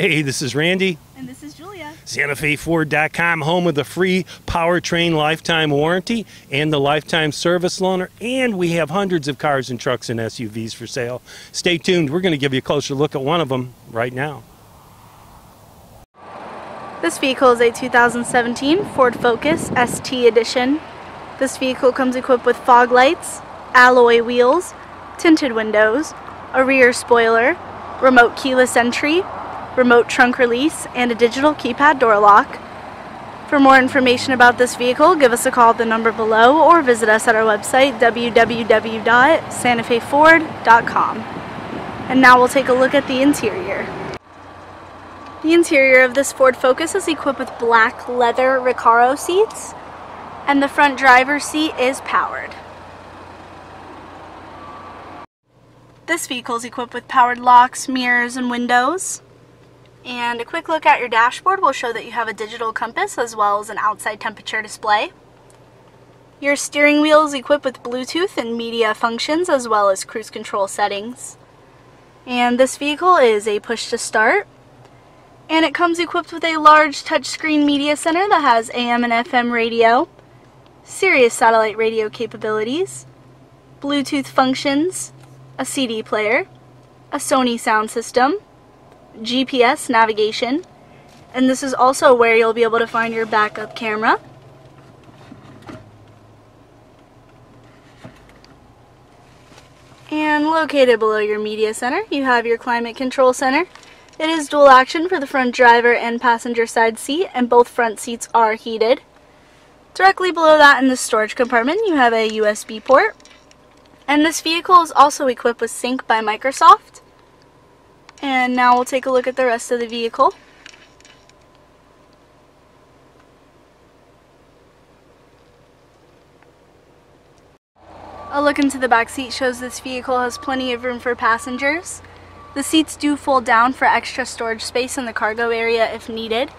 Hey, this is Randy. And this is Julia. SantaFeFord.com, home of the free powertrain lifetime warranty and the lifetime service loaner. And we have hundreds of cars and trucks and SUVs for sale. Stay tuned. We're going to give you a closer look at one of them right now. This vehicle is a 2017 Ford Focus ST Edition. This vehicle comes equipped with fog lights, alloy wheels, tinted windows, a rear spoiler, remote keyless entry, remote trunk release, and a digital keypad door lock. For more information about this vehicle, give us a call at the number below or visit us at our website www.santafeford.com. And now we'll take a look at the interior. The interior of this Ford Focus is equipped with black leather Recaro seats, and the front driver's seat is powered. This vehicle is equipped with powered locks, mirrors, and windows. And a quick look at your dashboard will show that you have a digital compass as well as an outside temperature display. Your steering wheel is equipped with Bluetooth and media functions as well as cruise control settings. And this vehicle is a push to start and it comes equipped with a large touchscreen media center that has AM and FM radio, Sirius satellite radio capabilities, Bluetooth functions, a CD player, a Sony sound system, GPS navigation, and this is also where you'll be able to find your backup camera. And located below your media center, you have your climate control center, it is dual action for the front driver and passenger side seat, and both front seats are heated. Directly below that in the storage compartment, you have a USB port. And this vehicle is also equipped with Sync by Microsoft. And now we'll take a look at the rest of the vehicle. A look into the back seat shows this vehicle has plenty of room for passengers. The seats do fold down for extra storage space in the cargo area if needed.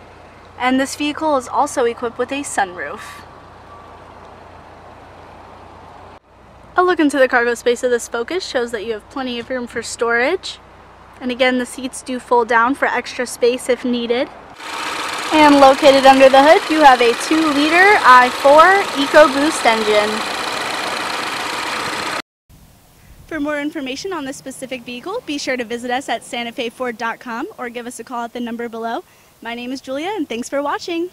And this vehicle is also equipped with a sunroof. A look into the cargo space of this Focus shows that you have plenty of room for storage. And again, the seats do fold down for extra space if needed. And located under the hood, you have a 2-liter i4 EcoBoost engine. For more information on this specific vehicle, be sure to visit us at santafeford.com or give us a call at the number below. My name is Julia and thanks for watching.